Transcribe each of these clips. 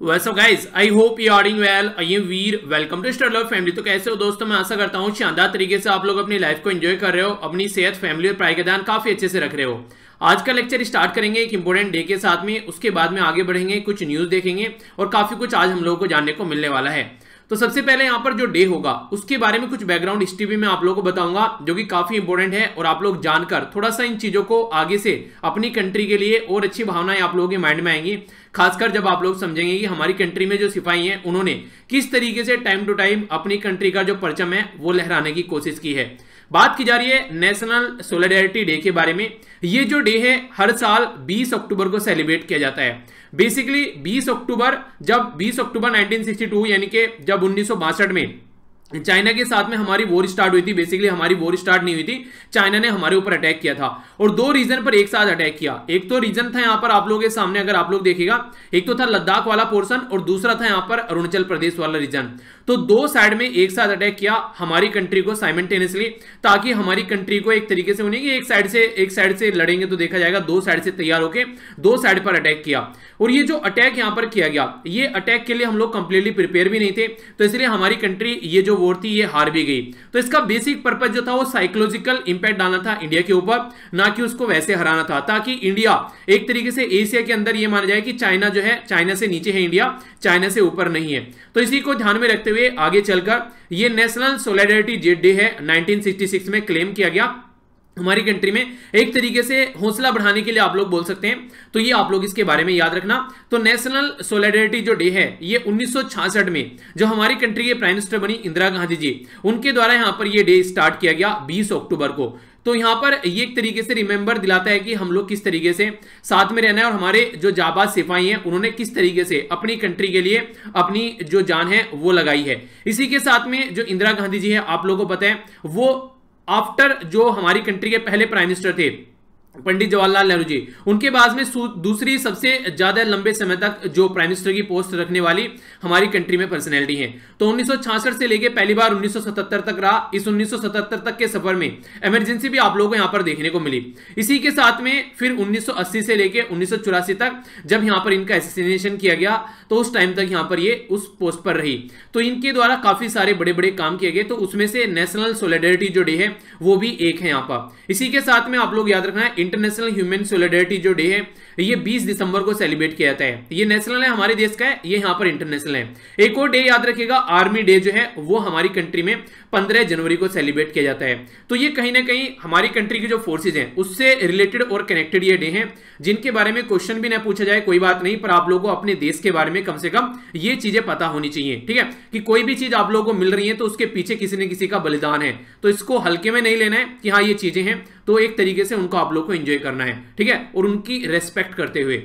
वैसे guys I hope you are doing well I am Veer welcome to star love family तो कैसे हो दोस्तों? मैं आशा करता हूँ शानदार तरीके से आप लोग अपनी लाइफ को एंजॉय कर रहे हो, अपनी सेहत फैमिली और पढ़ाई का ध्यान काफ़ी अच्छे से रख रहे हो। आज का लेक्चर स्टार्ट करेंगे एक इंपॉर्टेंट डे के साथ में। उसके बाद में आगे बढ़ेंगे, कुछ न्यूज़ देखेंगे और काफ़ी कुछ आज हम लोगों को जानने को मिलने वाला है। तो सबसे पहले यहाँ पर जो डे होगा, उसके बारे में कुछ बैकग्राउंड हिस्ट्री भी मैं आप लोगों को बताऊँगा, जो कि काफ़ी इंपॉर्टेंट है और आप लोग जानकर थोड़ा सा इन चीज़ों को आगे से अपनी कंट्री के लिए और अच्छी भावनाएँ आप लोगों के माइंड में आएँगी। खासकर जब आप लोग समझेंगे कि हमारी कंट्री में जो सिपाही हैं, उन्होंने किस तरीके से टाइम टू टाइम अपनी कंट्री का जो परचम है, वो लहराने की कोशिश की है। बात की जा रही है नेशनल सोलिडेरिटी डे के बारे में। ये जो डे है, हर साल 20 अक्टूबर को सेलिब्रेट किया जाता है। बेसिकली 20 अक्टूबर, जब 20 अक्टूबर 1962 यानी कि जब उन्नीस में चाइना के साथ में हमारी वॉर स्टार्ट हुई थी, बेसिकली हमारी वॉर स्टार्ट नहीं हुई थी, चाइना ने हमारे ऊपर अटैक किया था। और दो रीजन पर एक साथ अटैक किया। एक तो रीजन था यहाँ पर आप लोगों के सामने, अगर आप लोग देखेगा, एक तो था लद्दाख वाला पोर्सन और दूसरा था यहाँ पर अरुणाचल प्रदेश वाला रीजन। तो दो साइड में एक साथ अटैक किया हमारी कंट्री को साइमेंटेनियसली ताकि हमारी कंट्री को एक तरीके से होने की एक साइड से, एक साइड से लड़ेंगे तो देखा जाएगा दो साइड से तैयार होकर दो साइड पर अटैक किया। और ये जो अटैक यहाँ पर किया गया, ये अटैक के लिए हम लोग कंप्लीटली प्रिपेयर भी नहीं थे तो इसलिए हमारी कंट्री ये जो वोर थी, ये हार भी गई। तो इसका बेसिक पर्पज जो था, वो साइकोलॉजिकल इंपैक्ट डालना था इंडिया के ऊपर, ना कि उसको वैसे हराना था, ताकि इंडिया एक तरीके से एशिया के अंदर ये माना जाए कि चाइना जो है चाइना से नीचे है इंडिया चाइना से ऊपर नहीं है। तो इसी को ध्यान में रखते हुए आगे चलकर, ये नेशनल सोलिडेरिटी डे है 1966 में क्लेम किया गया। हमारी कंट्री में एक तरीके से हौसला बढ़ाने के लिए आप लोग बोल सकते हैं तो ये आप लोग इसके बारे में याद रखना। तो नेशनल सोलिडेरिटी जो डे है, ये 1966 में, जो हमारी कंट्री के प्राइम मिनिस्टर बनी इंदिरा गांधी जी, उनके द्वारा यहाँ पर ये डे स्टार्ट किया गया 20 अक्टूबर को। तो यहाँ पर ये एक तरीके से रिमेंबर दिलाता है कि हम लोग किस तरीके से साथ में रहना है और हमारे जो जाबाज सिपाही हैं, उन्होंने किस तरीके से अपनी कंट्री के लिए अपनी जो जान है, वो लगाई है। इसी के साथ में जो इंदिरा गांधी जी है, आप लोगों को पता है, वो आफ्टर जो हमारी कंट्री के पहले प्राइम मिनिस्टर थे पंडित जवाहरलाल नेहरू जी। उनके बाद में दूसरी सबसे ज़्यादा लंबे समय तक जो प्राइम मिनिस्टर की पोस्ट रखने वाली हमारी कंट्री में पर्सनैलिटी है। तो 1966 से लेके पहली बार 1977 तक रहा। इस 1977 तक के सफ़र में इमरजेंसी भी आप लोगों को यहाँ पर देखने को मिली। इसी के साथ में फिर 1980 से लेके उन्नीस तक जब यहाँ पर इनका एसोसिनेशन किया गया तो उस टाइम तक यहाँ पर ये उस पोस्ट पर रही। तो इनके द्वारा काफ़ी सारे बड़े बड़े काम किए गए। तो उसमें से नेशनल सोलिडेरिटी जो डे है, वो भी एक है यहाँ पर। इसी के साथ में आप लोग याद रखना है इंटरनेशनल ह्यूमन सोलिडेरिटी जो डे है, ये 20 दिसंबर को सेलिब्रेट किया जाता है। ये नेशनल है, हमारे देश का है, ये यहाँ पर इंटरनेशनल है। एक और डे याद रखिएगा, आर्मी डे जो है, वो हमारी कंट्री में 15 जनवरी को सेलिब्रेट किया जाता है। तो ये कहीं ना कहीं हमारी कंट्री की जो फोर्सेज हैं, उससे रिलेटेड और कनेक्टेड ये डे हैं, जिनके बारे में क्वेश्चन भी ना पूछा जाए, कोई बात नहीं, पर आप लोगों को अपने देश के बारे में कम से कम ये चीज़ें पता होनी चाहिए, ठीक है? कि कोई भी चीज़ आप लोगों को मिल रही है तो उसके पीछे किसी न किसी का बलिदान है। तो इसको हल्के में नहीं लेना है कि हाँ ये चीज़ें हैं तो एक तरीके से उनको आप लोग को एंजॉय करना है, ठीक है? और उनकी रेस्पेक्ट करते हुए।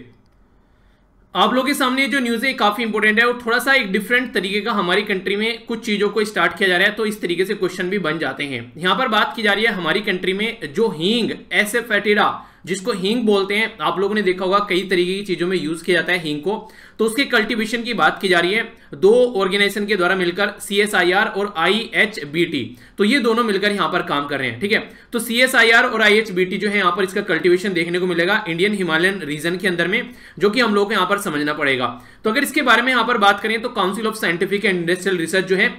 आप लोगों के सामने जो न्यूज़ है काफ़ी इंपॉर्टेंट है और थोड़ा सा एक डिफरेंट तरीके का हमारी कंट्री में कुछ चीज़ों को स्टार्ट किया जा रहा है तो इस तरीके से क्वेश्चन भी बन जाते हैं। यहाँ पर बात की जा रही है हमारी कंट्री में जो हींग एसे फैटिडा जिसको हींग बोलते हैं, आप लोगों ने देखा होगा, कई तरीके की चीज़ों में यूज़ किया जाता है हींग को। तो उसके कल्टीवेशन की बात की जा रही है। दो ऑर्गेनाइजेशन के द्वारा मिलकर सीएसआईआर और आईएचबीटी तो ये दोनों मिलकर यहाँ पर काम कर रहे हैं, ठीक है? तो सीएसआईआर और आईएचबीटी जो है यहाँ पर इसका कल्टीवेशन देखने को मिलेगा इंडियन हिमालयन रीजन के अंदर में, जो कि हम लोग को यहाँ पर समझना पड़ेगा। तो अगर इसके बारे में यहाँ पर बात करें तो council of scientific and industrial research जो है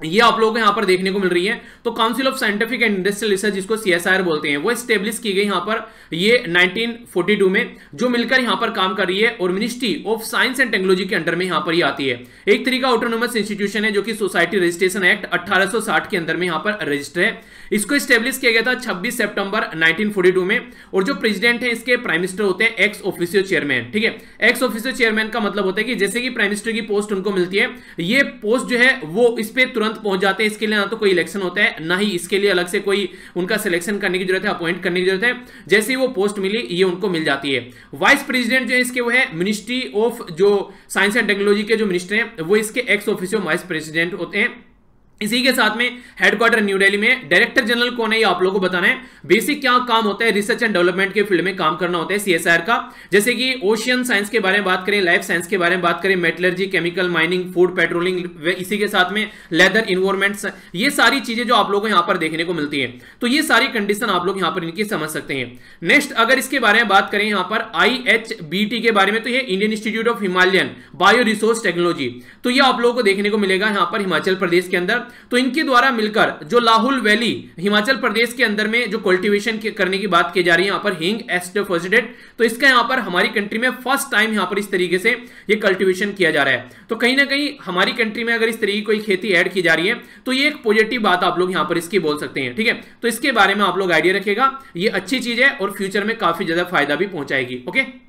ये आप लोगों को यहाँ पर देखने को मिल रही है। तो council of scientific and industrial research जिसको सीएसआईआर बोलते हैं, वो स्टेब्लिश की गई यहाँ पर ये 1942 में, जो मिलकर यहाँ पर काम कर रही है और ministry of science and technology के अंडर में यहाँ पर ही आती है। एक तरीका ऑटोनोमस इंस्टीट्यूशन है जो कि सोसाइटी रजिस्ट्रेशन एक्ट अठारह के अंदर में यहाँ पर रजिस्टर है। इसको स्टेब्लिश किया गया था छब्बीस सेप्टेंबर 1942 में और जो प्रेसिडेंट है, इसके प्राइम मिनिस्टर होते हैं एक्स ऑफिसियो चेयरमैन ठीक है? एक्स ऑफिसियो चेयरमैन का मतलब होता है कि जैसे कि प्राइम मिनिस्टर की पोस्ट उनको मिलती है, ये पोस्ट जो है, वो इस पर पहुँच जाते हैं इसके लिए, ना तो कोई इलेक्शन होता है, ना ही इसके लिए अलग से कोई उनका सिलेक्शन करने की ज़रूरत है अपॉइंट करने की ज़रूरत है। जैसे ही वो पोस्ट मिली, ये उनको मिल जाती है। वाइस प्रेसिडेंट जो है इसके, वो है मिनिस्ट्री ऑफ़ जो साइंस एंड टेक्नोलॉजी के जो मिनिस्टर हैं, वो इसके एक्स ऑफिसियो वाइस प्रेसिडेंट होते हैं। इसी के साथ में हेडक्वार्टर न्यू दिल्ली में डायरेक्टर जनरल कौन है, ये आप लोगों को बताना है। बेसिक क्या काम होता है? रिसर्च एंड डेवलपमेंट के फ़ील्ड में काम करना होता है सीएसआर का। जैसे कि ओशियन साइंस के बारे में बात करें लाइफ साइंस के बारे में बात करें metallurgy chemical mining food petroleum इसी के साथ में लेदर इन्वायरमेंट ये सारी चीज़ें जो आप लोगों को यहाँ पर देखने को मिलती है। तो ये सारी कंडीशन आप लोग यहाँ पर इनकी समझ सकते हैं। नेक्स्ट अगर इसके बारे में बात करें यहाँ पर आईएचबीटी के बारे में तो ये Indian institute of Himalayan bioresource technology तो ये आप लोगों को देखने को मिलेगा यहाँ पर हिमाचल प्रदेश के अंदर। तो इनके द्वारा मिलकर जो लाहौल वैली, हिमाचल प्रदेश के अंदर में जो कल्टीवेशन करने की बात की जा रही है, यहाँ पर हिंग एस्टोफोजिडेट तो इसका यहाँ पर हमारी कंट्री में फ़र्स्ट टाइम यहाँ पर इस तरीके से ये कल्टीवेशन किया जा रहा है। तो कहीं ना कहीं हमारी कंट्री में अगर इस तरीके की खेती ऐड की जा रही है तो ये एक पॉजिटिव बात आप लोग यहाँ पर इसकी बोल सकते हैं, ठीक है? तो इसके बारे में आप लोग आइडिया रखेगा ये अच्छी चीज़ है और फ्यूचर में काफ़ी ज़्यादा फ़ायदा भी पहुंचाएगी ओके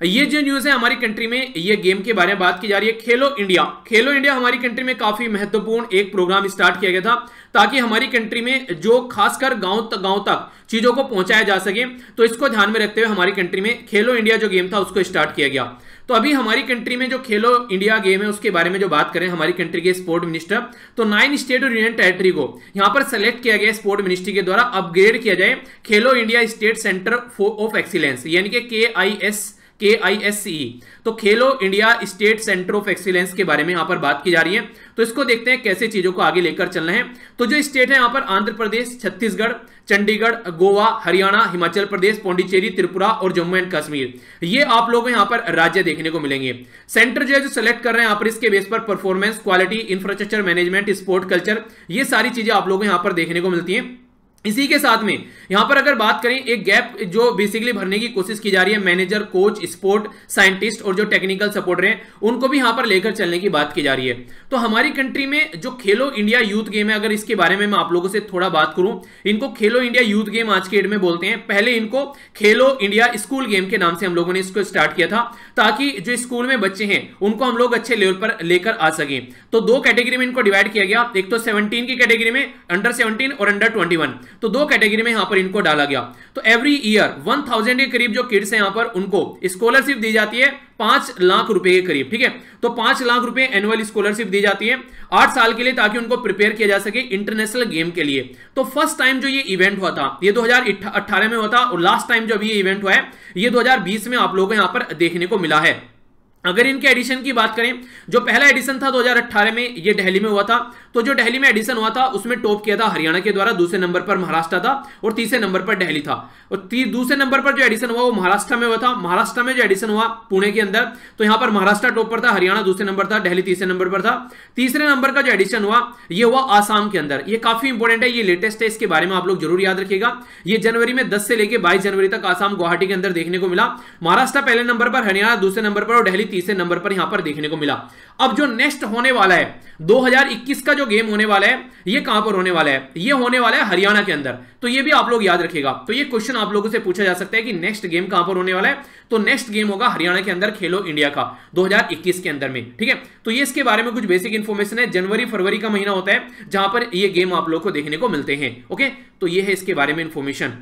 ये जो न्यूज़ है हमारी कंट्री में, ये गेम के बारे में बात की जा रही है खेलो इंडिया। खेलो इंडिया हमारी कंट्री में काफ़ी महत्वपूर्ण एक प्रोग्राम स्टार्ट किया गया था, ताकि हमारी कंट्री में जो खासकर गाँव तक गाँव तक चीज़ों को पहुँचाया जा सके तो इसको ध्यान में रखते हुए हमारी कंट्री में खेलो इंडिया जो गेम था उसको स्टार्ट किया गया। तो अभी हमारी कंट्री में जो खेलो इंडिया गेम है, उसके बारे में जो बात करें हमारी कंट्री के स्पोर्ट मिनिस्टर तो नाइन स्टेट और यूनियन टेरिटरी को यहाँ पर सेलेक्ट किया गया स्पोर्ट मिनिस्ट्री के द्वारा अपग्रेड किया जाए Khelo India state centre of excellence यानी कि के आई एस के आई एस सी तो Khelo India state centre of excellence के बारे में यहाँ पर बात की जा रही है। तो इसको देखते हैं कैसे चीज़ों को आगे लेकर चलना है। तो जो स्टेट है यहाँ पर आंध्र प्रदेश, छत्तीसगढ़, चंडीगढ़, गोवा, हरियाणा, हिमाचल प्रदेश, पौंडीचेरी, त्रिपुरा और जम्मू एंड कश्मीर। ये आप लोगों यहाँ पर राज्य देखने को मिलेंगे। सेंटर जो है जो सेलेक्ट कर रहे हैं यहाँ पर, इसके बेस पर performance quality infrastructure management sport culture ये सारी चीज़ें आप लोगों को यहाँ पर देखने को मिलती हैं। इसी के साथ में, यहाँ पर अगर बात करें, एक गैप जो बेसिकली भरने की कोशिश की जा रही है मैनेजर कोच स्पोर्ट साइंटिस्ट और जो टेक्निकल सपोर्टर हैं, उनको भी यहाँ पर लेकर चलने की बात की जा रही है। तो हमारी कंट्री में जो खेलो इंडिया यूथ गेम है, अगर इसके बारे में मैं आप लोगों से थोड़ा बात करूँ, इनको खेलो इंडिया यूथ गेम आज के डेट में बोलते हैं। पहले इनको खेलो इंडिया स्कूल गेम के नाम से हम लोगों ने इसको स्टार्ट किया था, ताकि जो स्कूल में बच्चे हैं, उनको हम लोग अच्छे लेवल पर लेकर आ सके। तो दो कैटेगरी में इनको डिवाइड किया गया, एक तो सेवनटीन की कैटेगरी में अंडर सेवनटीन और अंडर ट्वेंटी तो दो कैटेगरी में यहाँ पर इनको डाला गया। तो एवरी ईयर वन थाउज़ेंड के करीब जो किड्स हैं यहाँ पर, उनको स्कॉलरशिप दी जाती है पाँच लाख रुपए के करीब, ठीक है? तो पाँच लाख रुपए एनुअल स्कॉलरशिप दी जाती है आठ साल के लिए ताकि उनको प्रिपेयर किया जा सके इंटरनेशनल गेम के लिए। तो फ़र्स्ट टाइम जो ये इवेंट हुआ था, ये 2018 में हुआ था और लास्ट टाइम जो अभी ये इवेंट हुआ है, ये 2020 में आप लोगों को यहाँ पर देखने को मिला है। अगर इनके एडिशन की बात करें, जो पहला एडिशन था 2018 में, ये दिल्ली में हुआ था। तो जो दिल्ली में एडिशन हुआ था, उसमें टॉप किया था हरियाणा के द्वारा, दूसरे नंबर पर महाराष्ट्र था और तीसरे नंबर पर दिल्ली था। और दूसरे नंबर पर जो एडिशन हुआ, वो महाराष्ट्र में हुआ था। महाराष्ट्र में जो एडिशन हुआ, पुणे के अंदर तो यहाँ पर महाराष्ट्र टॉप पर था, हरियाणा दूसरे नंबर था, दिल्ली तीसरे नंबर पर था। तीसरे नंबर का जो एडिशन हुआ, ये हुआ आसाम के अंदर। ये काफ़ी इंपॉर्टेंट है, ये लेटेस्ट है, इसके बारे में आप लोग ज़रूर याद रखिएगा। ये जनवरी में दस से लेकर बाईस जनवरी तक आसाम, गुवाहाटी के अंदर देखने को मिला। महाराष्ट्र पहले नंबर पर, हरियाणा दूसरे नंबर पर और दिल्ली तीसरे नंबर पर यहाँ पर देखने को मिला। अब जो नेक्स्ट होने वाला है 2021 का जो गेम होने वाला है, ये कहाँ पर होने वाला है? ये होने वाला है हरियाणा के अंदर। तो ये भी आप लोग याद रखिएगा तो ये क्वेश्चन आप लोगों से पूछा जा सकता है कि नेक्स्ट गेम कहाँ पर होने वाला है? तो नेक्स्ट गेम होगा हरियाणा के अंदर खेलो इंडिया का 2021 के अंदर में। ठीक है? तो ये इसके बारे में कुछ बेसिक इंफॉर्मेशन है। जनवरी, फरवरी का महीना होता है, जहाँ पर ये गेम आप लोग को देखने को मिलते हैं। ओके तो ये है इसके बारे में इंफॉर्मेशन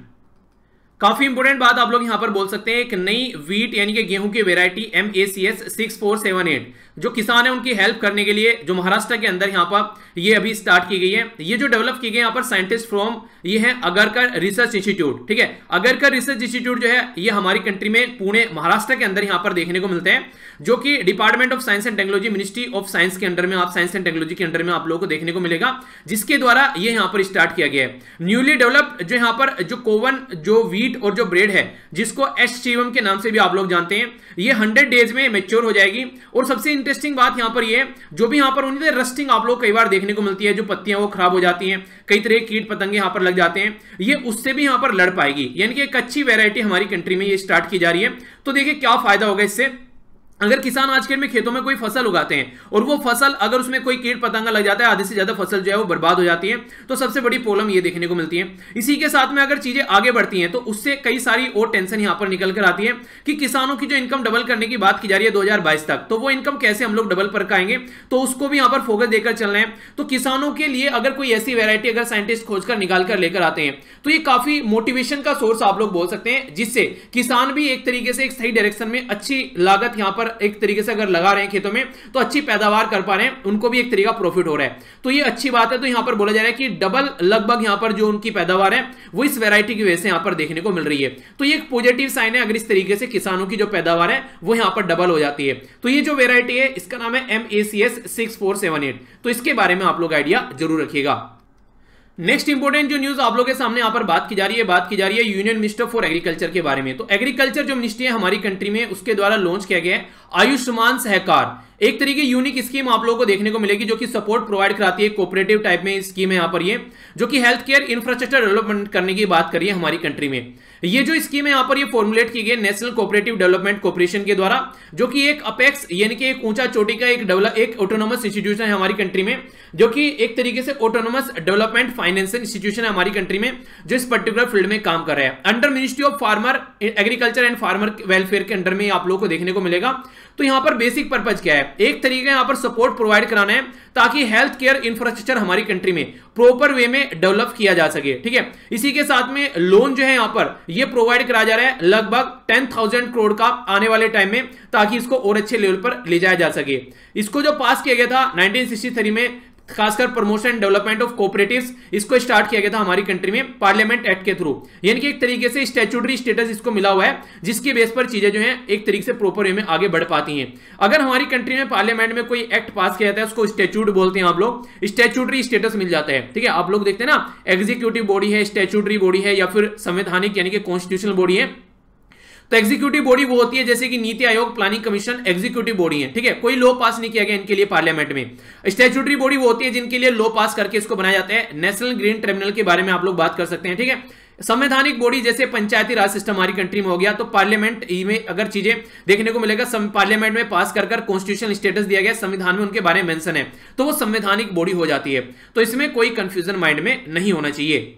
काफ़ी इंपोर्टेंट बात आप लोग यहाँ पर बोल सकते हैं, एक नई वीट यानी कि गेहूँ की variety M A C S six four seven eight जो किसान है, उनकी हेल्प करने के लिए जो महाराष्ट्र के अंदर यहाँ पर ये अभी स्टार्ट की गई है। ये जो डेवलप की गई यहाँ पर साइंटिस्ट फ्रॉम ये है अगरकर रिसर्च इंस्टीट्यूट ठीक है? अगरकर रिसर्च इंस्टीट्यूट जो है, ये हमारी कंट्री में पुणे, महाराष्ट्र के अंदर यहाँ पर देखने को मिलते हैं, जो कि department of science and technology ministry of science के अंडर में, आप साइंस एंड टेक्नोलॉजी के अंडर में आप लोगों को देखने को मिलेगा, जिसके द्वारा ये यहाँ पर स्टार्ट किया गया है। न्यूली डेवलप्ड जो यहाँ पर जो कोवन, जो वीट और जो ब्रेड है, जिसको एस के नाम से भी आप लोग जानते हैं, ये हंड्रेड डेज़ में मेच्योर हो जाएगी और सबसे इंटरेस्टिंग बात यहाँ पर ये जो भी यहाँ पर उन्हें रस्टिंग आप लोग कई बार देखने को मिलती है, जो पत्तियाँ वो खराब हो जाती हैं, कई तरह कीट पतंगे यहाँ पर लग जाते हैं, ये उससे भी यहाँ पर लड़ पाएगी। यानी कि एक अच्छी वेरायटी हमारी कंट्री में ये स्टार्ट की जा रही है। तो देखिए क्या फ़ायदा होगा इससे? अगर किसान आज के में खेतों में कोई फ़सल उगाते हैं और वो फ़सल, अगर उसमें कोई कीट पतंगा लग जाता है, आधे से ज़्यादा फ़सल जो है वो बर्बाद हो जाती है तो सबसे बड़ी प्रॉब्लम ये देखने को मिलती है। इसी के साथ में अगर चीज़ें आगे बढ़ती हैं तो उससे कई सारी और टेंशन यहाँ पर निकल कर आती है कि किसानों की जो इनकम डबल करने की बात की जा रही है दो हज़ार बाईस तक तो वो इनकम कैसे हम लोग डबल पर खाएँगे तो उसको भी यहाँ पर फोकस देकर चलना है। तो किसानों के लिए अगर कोई ऐसी वेरायटी अगर साइंटिस्ट खोजकर निकाल कर लेकर आते हैं तो ये काफ़ी मोटिवेशन का सोर्स आप लोग बोल सकते हैं, जिससे किसान भी एक तरीके से एक सही डायरेक्शन में अच्छी लागत यहाँ पर पर एक तरीके से अगर लगा रहे हैं खेतों में तो अच्छी पैदावार कर पा रहे हैं, उनको भी एक तरीका प्रॉफिट हो रहा है। तो ये अच्छी बात है तो यहाँ पर बोला जा रहा है कि डबल लगभग यहाँ पर जो उनकी पैदावार है, वो इस वेरायटी की वजह से यहाँ पर देखने को मिल रही है। तो ये एक पॉजिटिव साइन है, अगर इस तरीके से किसानों की जो पैदावार है, वो यहाँ पर डबल हो जाती है। तो ये जो वेरायटी है, इसका नाम है M A C S six four seven eight तो इसके बारे में आप लोग आइडिया ज़रूर रखिएगा। नेक्स्ट इंपोर्टेंट जो न्यूज़ आप लोगों के सामने यहाँ पर बात की जा रही है, बात की जा रही है यूनियन मिनिस्टर फॉर एग्रीकल्चर के बारे में। तो एग्रीकल्चर जो मिनिस्ट्री है हमारी कंट्री में, उसके द्वारा लॉन्च किया गया है आयुष्मान सहकार। एक तरीके यूनिक स्कीम आप लोगों को देखने को मिलेगी जो कि सपोर्ट प्रोवाइड कराती है कोऑपरेटिव टाइप में स्कीम है यहाँ पर ये, जो कि हेल्थ केयर इंफ्रास्ट्रक्चर डेवलपमेंट करने की बात करिए हमारी कंट्री में। ये जो स्कीम है यहाँ पर ये फॉर्मुलेट की गई नेशनल कोऑपरेटिव डेवलपमेंट कॉर्पोरेशन के द्वारा, जो कि एक अपेक्स यानी कि एक ऊँचा चोटी का एक डेवलप एक ऑटोनोमस इंस्टीट्यूशन है हमारी कंट्री में, जो कि एक तरीके से ऑटोनोमस डेवलपमेंट फाइनेंशियल इंस्टीट्यूशन है हमारी कंट्री में, जो इस पर्टिकुलर फ़ील्ड में काम कर रहा है। Under ministry of farmer agriculture and farmer welfare के अंडर में आप लोगों को देखने को मिलेगा। तो यहाँ पर बेसिक पर्पज क्या है? एक तरीके यहाँ पर सपोर्ट प्रोवाइड कराना है ताकि हेल्थ केयर इंफ्रास्ट्रक्चर हमारी कंट्री में प्रॉपर वे में डेवलप किया जा सके, ठीक है? इसी के साथ में लोन जो है यहाँ पर, ये प्रोवाइड करा जा रहा है लगभग टेन थाउज़ेंड करोड़ का आने वाले टाइम में ताकि इसको और अच्छे लेवल पर ले जाया जा सके। इसको जो पास किया गया था नाइनटीन में खासकर प्रमोशन डेवलपमेंट ऑफ़ कोऑपरेटिव्स इसको स्टार्ट किया गया था हमारी कंट्री में पार्लियामेंट एक्ट के थ्रू यानी कि एक तरीके से स्टैचुटरी स्टेटस इसको मिला हुआ है, जिसके बेस पर चीज़ें जो है, एक तरीके से प्रॉपर वे में आगे बढ़ पाती हैं। अगर हमारी कंट्री में पार्लियामेंट में कोई एक्ट पास किया जाता है, उसको स्टैच्यूट बोलते हैं आप लोग स्टैचुटरी स्टेटस मिल जाता है। ठीक है, आप लोग देखते हैं ना एग्जीक्यूटिव बॉडी है स्टैचुटरी बॉडी है, या फिर संवैधानिक, यानी कि कॉन्स्टिट्यूशनल बॉडी है तो एग्जीक्यूटिव बॉडी वो होती है, जैसे कि NITI Aayog planning commission executive body है, ठीक है? कोई लॉ पास नहीं किया गया इनके लिए पार्लियामेंट में। स्टेचुटरी बॉडी वो होती है जिनके लिए लॉ पास करके इसको बनाया जाता है। नेशनल ग्रीन ट्रिब्यूनल के बारे में आप लोग बात कर सकते हैं, ठीक है? संवैधानिक बॉडी जैसे पंचायती राज सिस्टम हमारी कंट्री में हो गया तो पार्लियामेंट में अगर चीज़ें देखने को मिलेगा पार्लियामेंट में पास कर कर कॉन्स्टिट्यूशन स्टेटस दिया गया, संविधान में उनके बारे में मेंशन है तो वो संवैधानिक बॉडी हो जाती है। तो इसमें कोई कंफ्यूजन माइंड में नहीं होना चाहिए।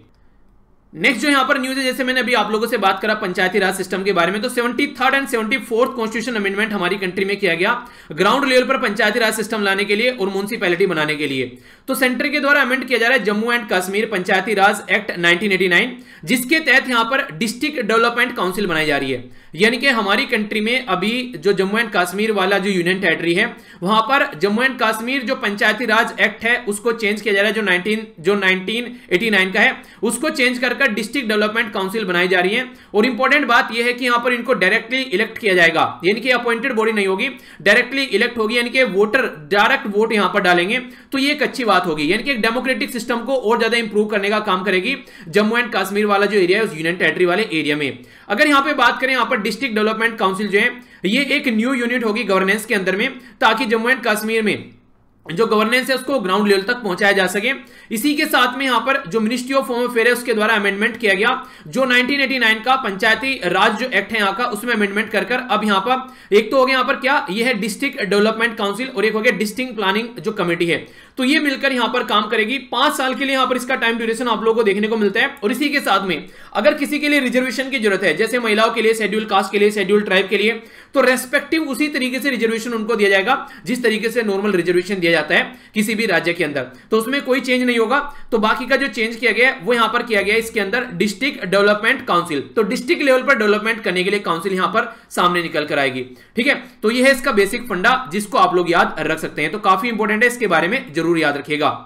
नेक्स्ट जो यहाँ पर न्यूज़ है, जैसे मैंने अभी आप लोगों से बात करा पंचायती राज सिस्टम के बारे में तो seventy third and seventy fourth constitution amendment हमारी कंट्री में किया गया ग्राउंड लेवल पर पंचायती राज सिस्टम लाने के लिए और म्यूनसिपैलिटी बनाने के लिए। तो सेंटर के द्वारा अमेंड किया जा रहा है जम्मू एंड कश्मीर पंचायती राज एक्ट 1989 जिसके तहत यहाँ पर डिस्ट्रिक्ट डेवलपमेंट काउंसिल बनाई जा रही है। यानी कि हमारी कंट्री में अभी जो जम्मू एंड कश्मीर वाला जो यूनियन टेरिटरी है, वहाँ पर जम्मू एंड कश्मीर जो पंचायती राज एक्ट है, उसको चेंज किया जा रहा है जो 19 जो 1989 का है, उसको चेंज कर कर डिस्ट्रिक्ट डेवलपमेंट काउंसिल बनाई जा रही है। और इंपॉर्टेंट बात यह है कि यहाँ पर इनको डायरेक्टली इलेक्ट किया जाएगा। यानी कि अपॉइंटेड बॉडी नहीं होगी डायरेक्टली इलेक्ट होगी, यानी कि वोटर डायरेक्ट वोट यहाँ पर डालेंगे। तो ये एक अच्छी बात होगी। यानी कि एक डेमोक्रेटिक सिस्टम को और ज़्यादा इंप्रूव करने का काम करेगी जम्मू एंड कश्मीर वाला जो एरिया है, उस यूनियन टेरिटरी वाले एरिया में। अगर यहाँ पे बात करें, यहाँ पर डिस्ट्रिक्ट डेवलपमेंट काउंसिल जो है, ये एक न्यू यूनिट होगी गवर्नेंस के अंदर में, ताकि जम्मू एंड कश्मीर में जो गवर्नेंस है, उसको ग्राउंड लेवल तक पहुँचाया जा सके। इसी के साथ में यहाँ पर जो मिनिस्ट्री ऑफ़ होम अफेयर है, उसके द्वारा अमेंडमेंट किया गया। जो 1989 का पंचायती राज जो एक्ट है यहाँ का, उसमें अमेंडमेंट कर कर अब यहाँ पर, एक तो हो गया यहाँ पर क्या? यह है डिस्ट्रिक्ट डेवलपमेंट काउंसिल और एक हो गया डिस्ट्रिक्ट प्लानिंग जो कमेटी है। तो ये मिलकर यहाँ पर काम करेगी। पाँच साल के लिए यहाँ पर इसका टाइम ड्यूरेशन आप लोगों को देखने को मिलता है। और इसी के साथ में, अगर किसी के लिए रिजर्वेशन की ज़रूरत है, जैसे महिलाओं के लिए शेड्यूल कास्ट के लिए शेड्यूल ट्राइब के लिए तो रेस्पेक्टिव उसी तरीके से रिजर्वेशन उनको दिया जाएगा, जिस तरीके से नॉर्मल रिजर्वेशन दिया जाता है किसी भी राज्य के अंदर। तो उसमें कोई चेंज नहीं होगा। तो बाकी का जो चेंज किया गया वो यहाँ पर किया गया इसके अंदर डिस्ट्रिक्ट डेवलपमेंट काउंसिल तो डिस्ट्रिक्ट लेवल पर डेवलपमेंट करने के लिए काउंसिल यहाँ पर सामने निकल कर आएगी। ठीक है? तो यह है इसका बेसिक फंडा, जिसको आप लोग याद रख सकते हैं। तो काफ़ी इंपोर्टेंट है इसके बारे में ज़रूर याद रखिएगा।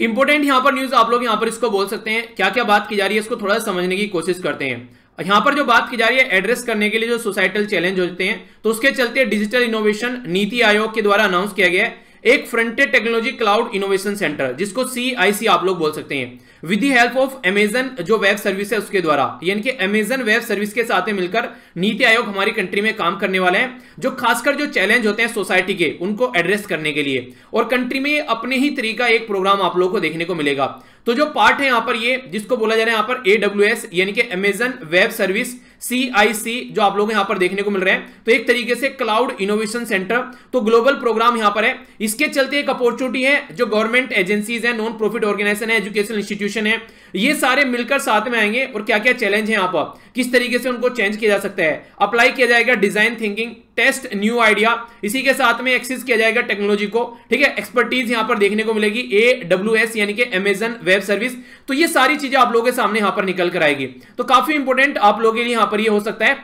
इंपोर्टेंट यहाँ पर न्यूज़ आप लोग यहाँ पर इसको बोल सकते हैं। क्या क्या बात की जा रही है, इसको थोड़ा समझने की कोशिश करते हैं। यहाँ पर जो बात की जा रही है एड्रेस करने के लिए जो सोसाइटल चैलेंज होते हैं तो उसके चलते डिजिटल इनोवेशन नीति आयोग के द्वारा अनाउंस किया गया है। एक fronted technology cloud innovation centre जिसको CIC आप लोग बोल सकते हैं। With the help of Amazon जो वेब सर्विस है उसके द्वारा, यानी कि अमेजन वेब सर्विस के साथ मिलकर नीति आयोग हमारी कंट्री में काम करने वाले हैं, जो खासकर जो चैलेंज होते हैं सोसाइटी के, उनको एड्रेस करने के लिए। और कंट्री में अपने ही तरीका एक प्रोग्राम आप लोगों को देखने को मिलेगा। तो जो पार्ट है यहाँ पर ये, जिसको बोला जा रहा है यहाँ पर एडब्ल्यू यानी कि अमेजन वेब सर्विस CIC जो आप लोग यहाँ पर देखने को मिल रहे हैं। तो एक तरीके से क्लाउड इनोवेशन सेंटर तो ग्लोबल प्रोग्राम यहाँ पर है। इसके चलते एक अपॉर्चुनिटी है जो गवर्नमेंट एजेंसीज है नॉन प्रॉफिट ऑर्गेनाइजेशन है एजुकेशन इंस्टीट्यूशन है, ये सारे मिलकर साथ में आएँगे और क्या क्या चैलेंज है यहाँ पर। किस तरीके से उनको चेंज किया जा सकता है? अप्लाई किया जाएगा design thinking test new idea, इसी के साथ में एक्सेस किया जाएगा टेक्नोलॉजी को, ठीक है? एक्सपर्टीज यहाँ पर देखने को मिलेगी ए डब्ल्यू एस यानी कि अमेजन वेब सर्विस तो ये सारी चीज़ें आप लोगों के सामने यहाँ पर निकल कर आएगी। तो काफ़ी इंपोर्टेंट आप लोगों के लिए यहाँ पर ये हो सकता है।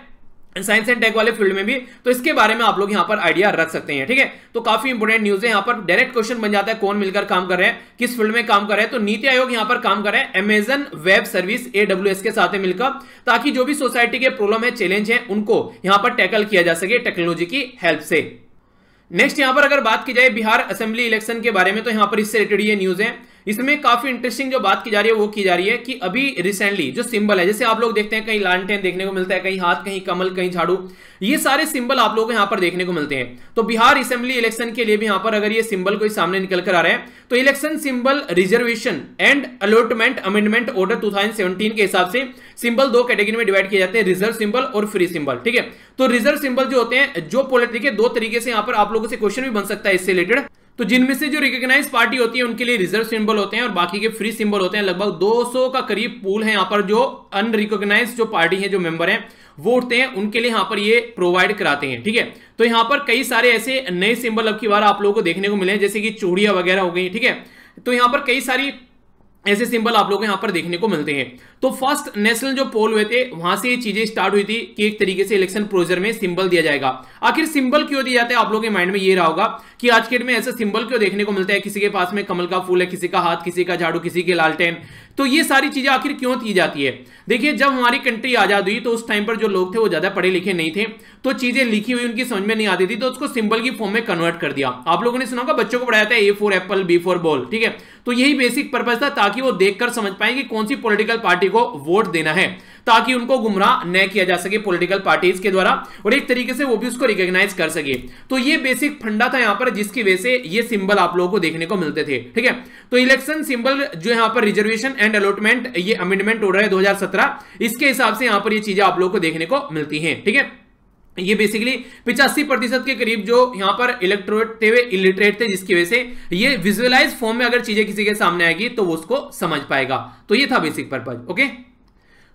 साइंस एंड टेक वाले फ़ील्ड में भी तो इसके बारे में आप लोग यहाँ पर आइडिया रख सकते हैं, ठीक है? तो काफ़ी इंपोर्टेंट न्यूज़ है यहाँ पर। डायरेक्ट क्वेश्चन बन जाता है, कौन मिलकर काम कर रहे हैं, किस फ़ील्ड में काम कर रहे हैं। तो नीति आयोग यहाँ पर काम कर रहे हैं अमेजन वेब सर्विस एडब्ल्यू के साथ मिलकर, ताकि जो भी सोसाइटी के प्रॉब्लम है चैलेंज है, उनको यहाँ पर टैकल किया जा सके टेक्नोलॉजी की हेल्प से। नेक्स्ट यहाँ पर अगर बात की जाए, बिहार असेंबली इलेक्शन के बारे में तो यहाँ पर इससे रिलेटेड ये न्यूज़ है। इसमें काफ़ी इंटरेस्टिंग जो बात की जा रही है, वो की जा रही है कि अभी रिसेंटली जो सिंबल है, जैसे आप लोग देखते हैं, कहीं लालटेन देखने को मिलता है, कहीं हाथ, कहीं कमल, कहीं झाड़ू, ये सारे सिंबल आप लोग यहाँ पर देखने को मिलते हैं। तो बिहार असेंबली इलेक्शन के लिए भी यहाँ पर अगर ये सिंबल कोई सामने निकल कर आ रहे हैं तो election symbol reservation and allotment amendment order 2017 के हिसाब से सिंबल दो कैटेगरी में डिवाइड किए जाते हैं रिज़र्व सिंबल और फ्री सिंबल ठीक है? तो रिज़र्व सिंबल जो होते हैं, जो पोलिटिक दो तरीके से यहाँ पर आप लोगों से क्वेश्चन भी बन सकता है इससे रिलेटेड तो जिनमें से जो रिकॉग्नाइज पार्टी होती है, उनके लिए रिज़र्व सिंबल होते हैं और बाकी के फ्री सिंबल होते हैं। लगभग 200 का करीब पूल है यहाँ पर जो अनरिकॉग्नाइज जो पार्टी है, जो मेंबर हैं, वो उठते हैं, उनके लिए यहाँ पर ये प्रोवाइड कराते हैं, ठीक है? तो यहाँ पर कई सारे ऐसे नए सिंबल अब की बार आप लोगों को देखने को मिले हैं, जैसे कि चूड़िया वगैरह हो गई, ठीक है? तो यहाँ पर कई सारी ऐसे सिंबल आप लोगों यहाँ पर देखने को मिलते हैं। तो फ़र्स्ट नेशनल जो पोल हुए थे, वहाँ से ये चीज़ें स्टार्ट हुई थी कि एक तरीके से इलेक्शन प्रोजर में सिंबल दिया जाएगा। आखिर सिंबल क्यों दिया जाता है? आप लोगों के माइंड में ये रहा होगा कि आज के डेट में ऐसा सिंबल क्यों देखने को मिलता है? किसी के पास में कमल का फूल है, किसी का हाथ, किसी का झाड़ू, किसी के लालटेन। तो ये सारी चीज़ें आखिर क्यों की जाती है? देखिए, जब हमारी कंट्री आज़ाद हुई तो उस टाइम पर जो लोग थे, वो ज़्यादा पढ़े लिखे नहीं थे। तो चीज़ें लिखी हुई, उनकी समझ में नहीं आती थी तो उसको सिंबल की फॉर्म में कन्वर्ट कर दिया। आप लोगों ने सुना होगा, बच्चों को पढ़ाया था A for apple B for ball ठीक है? तो यही बेसिक पर्पज था, ताकि वो देखकर समझ पाए कि कौन सी पोलिटिकल पार्टी को वोट देना है ताकि उनको गुमराह न किया जा सके पॉलिटिकल पार्टीज़ के द्वारा और एक तरीके से वो भी उसको रिकॉग्नाइज कर सके। तो ये बेसिक फंडा था यहाँ पर, जिसकी वजह से ये सिंबल आप लोगों को देखने को मिलते थे, ठीक है? तो इलेक्शन सिंबल जो यहाँ पर रिजर्वेशन एंड अलॉटमेंट ये अमेंडमेंट ऑर्डर है दो हज़ार सत्रह, इसके हिसाब से यहाँ पर ये चीज़ें आप लोग को देखने को मिलती है, ठीक है? ये बेसिकली पिचासी प्रतिशत के करीब जो यहाँ पर इलेक्ट्रोट थे, वे इलिटरेट थे, जिसकी वजह से ये विजुअलाइज फॉर्म में अगर चीज़ें किसी के सामने आएगी तो वो उसको समझ पाएगा। तो ये था बेसिक पर्पज ओके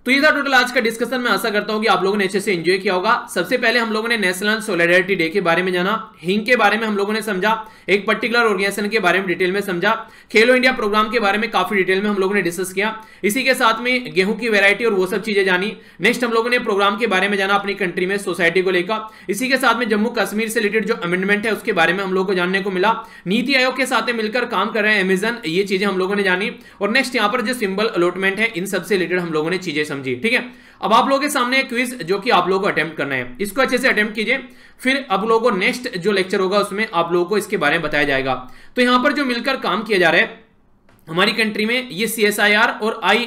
तो ये था टोटल आज का डिस्कशन मैं आशा करता हूँ कि आप लोगों ने अच्छे से एंजॉय किया होगा। सबसे पहले हम लोगों ने नेशनल सोलिडेरिटी डे के बारे में जाना। हिंग के बारे में हम लोगों ने समझा। एक पर्टिकुलर ऑर्गेनाइजेशन के बारे में डिटेल में समझा। खेलो इंडिया प्रोग्राम के बारे में काफ़ी डिटेल में हम लोगों ने डिस्कस किया। इसी के साथ में गेहूँ की वेरायटी और वो सब चीज़ें जानी। नेक्स्ट हम लोगों ने प्रोग्राम के बारे में जाना अपनी कंट्री में सोसाइटी को लेकर। इसी के साथ में जम्मू कश्मीर से रिलेटेड जो अमेंडमेंट है उसके बारे में हम लोग को जानने को मिला। नीति आयोग के साथ मिलकर काम कर रहे हैं अमेजन ये चीज़ें हम लोगों ने जानी। और नेक्स्ट यहाँ पर जो सिंबल अलॉटमेंट है, इन सबसे रिलेटेड हम लोगों ने चीज़ें समझी। ठीक है? अब आप लोगों के सामने क्विज जो कि आप लोगों को अटेम्प्ट करना है। इसको अच्छे से अटेम्प्ट कीजिए, फिर आप लोगों को नेक्स्ट जो लेक्चर होगा उसमें आप लोगों को इसके बारे में बताया जाएगा। तो यहाँ पर जो मिलकर काम किया जा रहा है, हमारी कंट्री में ये सी और आई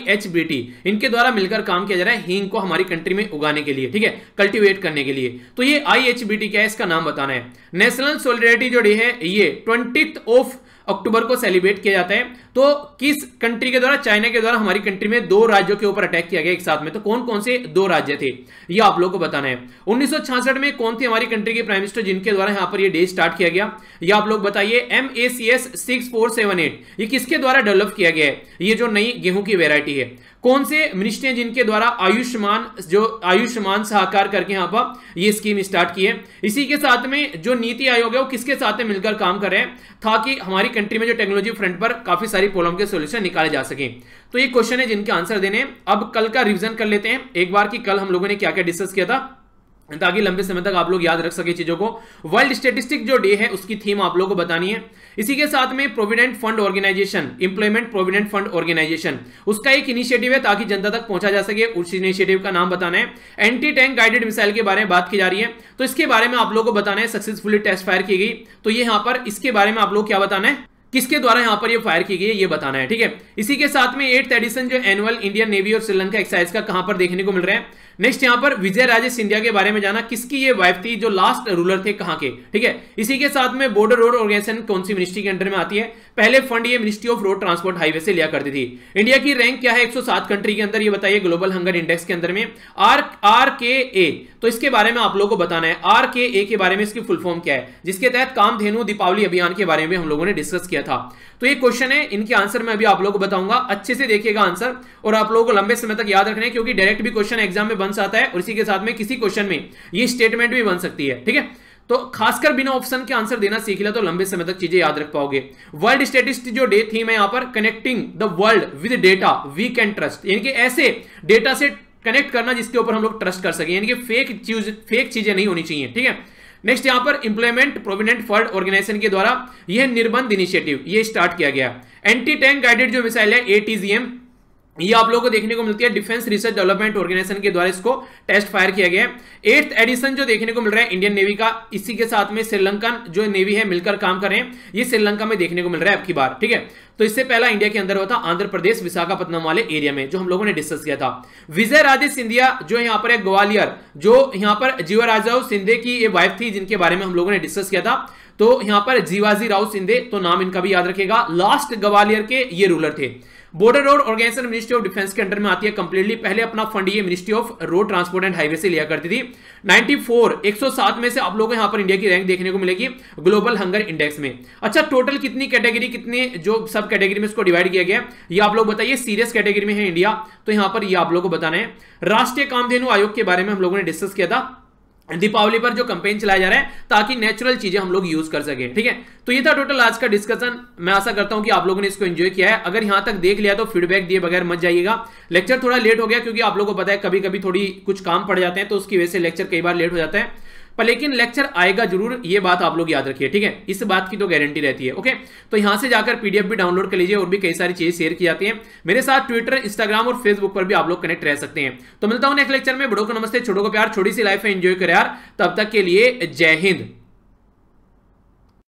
इनके द्वारा मिलकर काम किया जा रहा है हींग को हमारी कंट्री में उगाने के लिए, ठीक है? कल्टीवेट करने के लिए। तो ये आई क्या है? इसका नाम बताना है। नेशनल सोलिडेरिटी जो डे है, ये ट्वेंटी ऑफ़ अक्टूबर को सेलिब्रेट किया जाता है। तो किस कंट्री के द्वारा? चाइना के द्वारा हमारी कंट्री में दो राज्यों के ऊपर अटैक किया गया एक साथ में। तो कौन कौन से दो राज्य थे? ये आप लोगों को बताना है। उन्नीस में कौन थे हमारी कंट्री के प्राइम मिनिस्टर जिनके द्वारा यहाँ पर ये डे स्टार्ट किया गया? ये आप लोग बताइए। M A C S six four seven eight ये किसके द्वारा डेवलप किया गया है? ये जो नई गेहूँ की वेरायटी है। कौन से मिनिस्ट्री हैं जिनके द्वारा आयुष्मान, जो आयुष्मान सहाकार करके यहाँ पर ये स्कीम स्टार्ट की है? इसी के साथ में जो नीति आयोग है, वो किसके साथ मिलकर काम कर रहे हैं? ताकि हमारी कंट्री में जो टेक्नोलॉजी फ्रंट पर काफ़ी सारी प्रॉब्लम के सोल्यूशन निकाले जा सके। तो ये क्वेश्चन है जिनके आंसर देने अब कल का रिविजन कर लेते हैं। एक बार की कल हम लोगों ने क्या क्या डिस्कस किया था, ताकि लंबे समय तक आप लोग याद रख सके चीज़ों को। वर्ल्ड स्टेटिस्टिक जो डे है, उसकी थीम आप लोगों को बतानी है। इसी के साथ में provident fund organisation employment provident fund organisation उसका एक इनिशिएटिव है ताकि जनता तक पहुँचा जा सके। उस इनिशिएटिव का नाम बताना है। एंटी टैंक गाइडेड मिसाइल के बारे में बात की जा रही है। तो इसके बारे में आप लोगों को बताना है। सक्सेसफुली टेस्ट फायर की गई। तो ये यहाँ पर इसके बारे में आप लोग क्या बताना है? किसके द्वारा यहाँ पर ये फायर की गई है, ये बताना है, ठीक है? इसी के साथ में एट्थ एडिशन जो एनुअल इंडियन नेवी और श्रीलंका एक्साइज का कहाँ पर देखने को मिल रहा है? नेक्स्ट यहाँ पर विजय राजे सिंधिया के बारे में जाना, किसकी ये वाइफ थी जो लास्ट रूलर थे, कहाँ के? ठीक है? इसी के साथ में बॉर्डर रोड ऑर्गेनाइजेशन कौन सी मिनिस्ट्री के अंडर में आती है? पहले फंड ये ministry of road transport highway से लिया करती थी। इंडिया की रैंक क्या है? 107 कंट्री के अंदर, ये बताइए ग्लोबल हंगर इंडेक्स के अंदर में। आर आर के ए तो इसके बारे में आप लोगों को बताना है। आर के ए के बारे में इसकी फुल फॉर्म क्या है? जिसके तहत कामधेनु दीपावली अभियान के बारे में हम लोगों ने डिस्कस किया था। तो ये क्वेश्चन है, इनके आंसर मैं अभी आप लोगों को बताऊँगा। अच्छे से देखिएगा आंसर और आप लोगों को लंबे समय तक याद रखना है, क्योंकि डायरेक्ट भी क्वेश्चन एग्ज़ाम में बन सकता है और इसी के साथ में किसी क्वेश्चन में ये स्टेटमेंट भी बन सकती है, ठीक है? तो खासकर बिना ऑप्शन के आंसर देना सीख लिया तो लंबे समय तक चीज़ें याद रख पाओगे। वर्ल्ड स्टेटिस्टिक जो डे थीम है यहाँ पर connecting the world with data we can trust यानी कि ऐसे डेटा से कनेक्ट करना जिसके ऊपर हम लोग ट्रस्ट कर सके। यानी कि फेक चीज़ फेक चीज़ें नहीं होनी चाहिए, ठीक है? नेक्स्ट यहाँ पर इंप्लीमेंट प्रोविडेंट फंड ऑर्गेनाइजेशन के द्वारा यह निर्बंध इनिशिएटिव ये स्टार्ट किया गया। एंटी टैंक गाइडेड जो मिसाइल है एटीजीएम ये आप लोगों को देखने को मिलती है डिफेंस रिसर्च डेवलपमेंट ऑर्गेनाइजेशन के द्वारा इसको टेस्ट फायर किया गया है। एट्थ एडिशन जो देखने को मिल रहा है इंडियन नेवी का, इसी के साथ में श्रीलंकन जो नेवी है, मिलकर काम कर रहे हैं। ये श्रीलंका में देखने को मिल रहा है अब की बार, ठीक है? तो इससे पहला इंडिया के अंदर होता आंध्र प्रदेश विशाखापट्टनम वाले एरिया में, जो हम लोगों ने डिस्कस किया था। विजय राजे सिंधिया जो यहाँ पर है, ग्वालियर, जो यहाँ पर जीवराजाओ सिंधे की ये वाइफ थी, जिनके बारे में हम लोगों ने डिस्कस किया था। तो यहाँ पर जीवाजी राव सिंधे तो नाम इनका भी याद रखेगा लास्ट ग्वालियर के ये रूलर थे। Border road organisation ministry of defence के अंडर में आती है कंप्लीटली पहले अपना फंड ये ministry of road transport and highway से लिया करती थी। 94 107 में से आप लोगों को यहाँ पर इंडिया की रैंक देखने को मिलेगी ग्लोबल हंगर इंडेक्स में। अच्छा टोटल कितनी कैटेगरी कितने जो सब कैटेगरी में इसको डिवाइड किया गया ये आप लोग बताइए सीरियस कैटेगरी में है इंडिया तो यहाँ पर ये आप लोग को बताना है। राष्ट्रीय कामधेनु आयोग के बारे में हम लोगों ने डिस्कस किया था। दीपावली पर जो कंपेन चलाया जा रहा है, ताकि नेचुरल चीज़ें हम लोग यूज़ कर सके, ठीक है? तो ये था टोटल आज का डिस्कशन मैं आशा करता हूँ कि आप लोगों ने इसको एंजॉय किया है। अगर यहाँ तक देख लिया तो फीडबैक दिए बगैर मत जाइएगा। लेक्चर थोड़ा लेट हो गया, क्योंकि आप लोगों को पता है कभी कभी थोड़ी कुछ काम पड़ जाते हैं तो उसकी वजह से लेक्चर कई बार लेट हो जाता है। पर लेकिन लेक्चर आएगा ज़रूर, ये बात आप लोग याद रखिए, ठीक है? इस बात की तो गारंटी रहती है ओके तो यहाँ से जाकर पीडीएफ भी डाउनलोड कर लीजिए और भी कई सारी चीज़ें शेयर की जाती है। मेरे साथ ट्विटर इंस्टाग्राम और फेसबुक पर भी आप लोग कनेक्ट रह सकते हैं। तो मिलता हूँ नेक्स्ट लेक्चर में। बड़ों को नमस्ते, छोटों को प्यार, छोटी सी लाइफ है एंजॉय कर यार। तब तक के लिए जय हिंद।